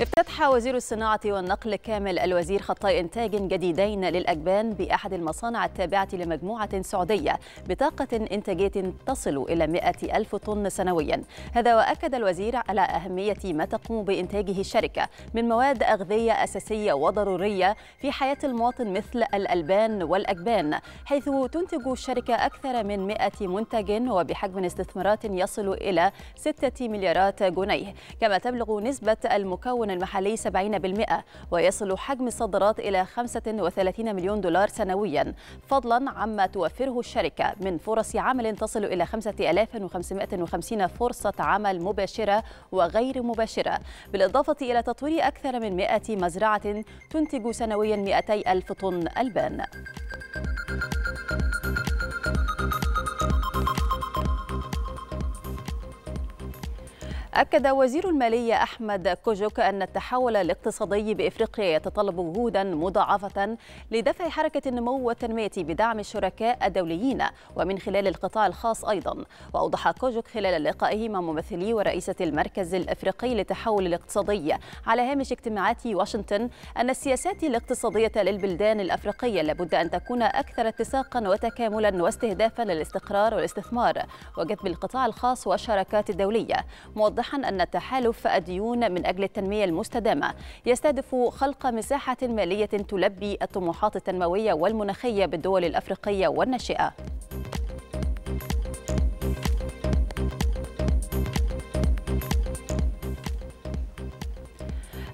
افتتح وزير الصناعة والنقل كامل الوزير خطي إنتاج جديدين للأجبان بأحد المصانع التابعة لمجموعة سعودية بطاقة إنتاجية تصل إلى 100 ألف طن سنويا. هذا وأكد الوزير على أهمية ما تقوم بإنتاجه الشركة من مواد أغذية أساسية وضرورية في حياة المواطن مثل الألبان والأجبان حيث تنتج الشركة أكثر من 100 منتج وبحجم استثمارات يصل إلى 6 مليارات جنيه. كما تبلغ نسبة المكون المحلي 70% ويصل حجم الصادرات إلى 35 مليون دولار سنويا فضلا عما توفره الشركة من فرص عمل تصل إلى 5550 فرصة عمل مباشرة وغير مباشرة بالإضافة إلى تطوير أكثر من 100 مزرعة تنتج سنويا 200 ألف طن ألبان. أكد وزير المالية أحمد كوجوك أن التحول الاقتصادي بإفريقيا يتطلب جهودا مضاعفة لدفع حركة النمو والتنمية بدعم الشركاء الدوليين ومن خلال القطاع الخاص أيضا. وأوضح كوجوك خلال لقائه مع ممثلي ورئيسة المركز الإفريقي للتحول الاقتصادي على هامش اجتماعات واشنطن أن السياسات الاقتصادية للبلدان الأفريقية لابد أن تكون أكثر اتساقا وتكاملا واستهدافا للاستقرار والاستثمار وجذب القطاع الخاص والشراكات الدولية. موضحا أن التحالف الديون من أجل التنمية المستدامة. يستهدف خلق مساحة مالية تلبي الطموحات التنموية والمناخية بالدول الأفريقية والناشئة.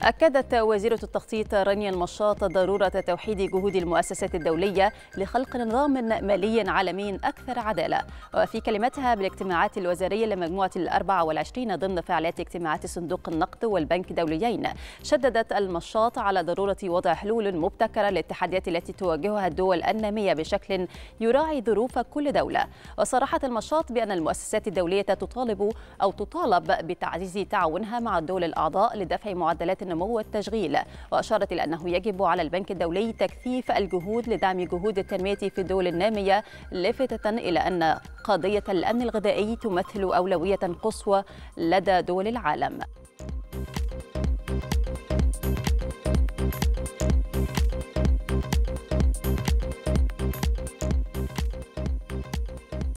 أكدت وزيرة التخطيط رانيا المشاط ضرورة توحيد جهود المؤسسات الدولية لخلق نظام مالي عالمي أكثر عدالة. وفي كلمتها بالاجتماعات الوزارية لمجموعة الأربعة والعشرين ضمن فعاليات اجتماعات صندوق النقد والبنك دوليين شددت المشاط على ضرورة وضع حلول مبتكرة للتحديات التي تواجهها الدول النامية بشكل يراعي ظروف كل دولة. وصرحت المشاط بأن المؤسسات الدولية تطالب أو تطالب بتعزيز تعاونها مع الدول الأعضاء لدفع معدلات النمو والتشغيل. وأشارت إلى أنه يجب على البنك الدولي تكثيف الجهود لدعم جهود التنمية في الدول النامية لافتة إلى أن قضية الأمن الغذائي تمثل أولوية قصوى لدى دول العالم.